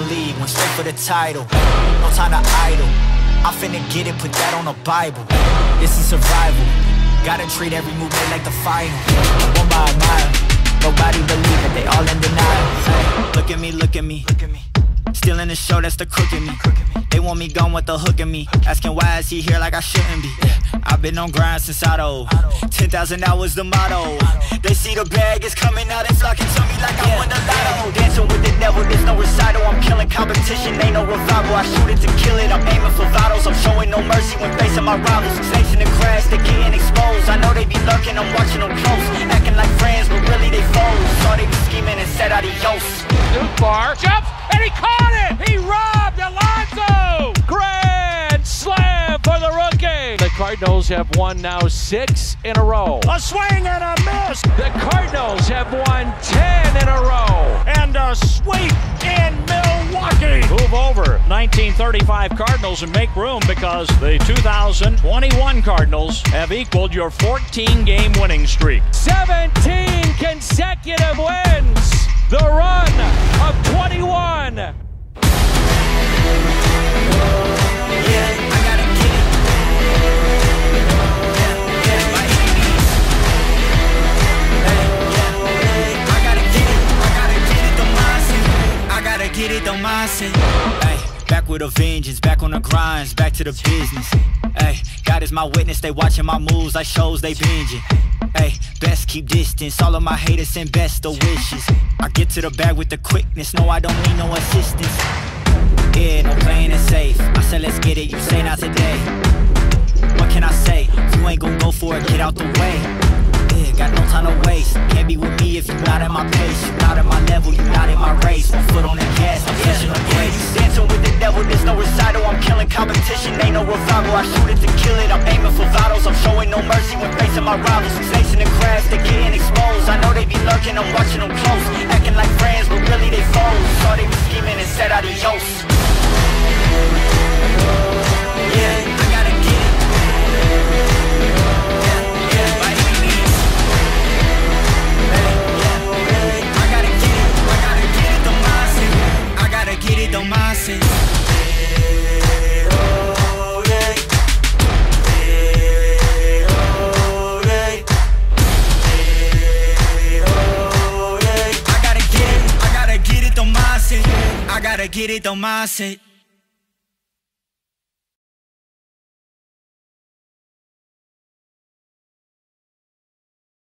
went straight for the title. No time to idle. I finna get it, put that on the Bible. This is survival. Gotta treat every move like the final. One by a mile. Nobody believe it, they all in denial. Look at me, look at me. Look at me. Still in the show, that's the crook in me. Want me gone with the hook in me. Asking why is he here like I shouldn't be. I've been on grind since Otto. 10,000 hours the motto. They see the bag is coming out, they flocking to me like I won the lotto. Dancing with the devil, there's no recital. I'm killing competition, ain't no revival. I shoot it to kill it, I'm aiming for vitals. I'm showing no mercy when facing my rivals. Snakes in the grass, they getting exposed. I know they be lurking, I'm watching them close. Acting like friends, but really they foes. Saw they be scheming and said adios. Bar jumps and he caught Cardinals have won now six in a row. A swing and a miss. The Cardinals have won ten in a row. And a sweep in Milwaukee. Move over 1935 Cardinals and make room because the 2021 Cardinals have equaled your 14 game winning streak. 17 mindset. Back with a vengeance, back on the grinds, back to the business. Hey, God is my witness, they watching my moves like shows they binging. Hey, best keep distance, all of my haters send best of wishes. I get to the bag with the quickness, no, I don't need no assistance. Yeah, no playing it safe. I said, let's get it, you say not today. What can I say? You ain't gon' go for it, get out the way. Yeah, got no time to waste. Can't be with me if you're not at my pace. You're not at my level, you're not in my race. One foot on the gas, I'm pushing the brakes. Dancing with the devil, there's no recital. I'm killing competition, ain't no revival. I shoot it to kill it, I'm aiming for vitals. I'm showing no mercy when facing my rivals. In the grass, they're getting exposed. I know they be lurking, I'm watching them close. Acting like friends, but really they foes. Gotta get it, gotta get it,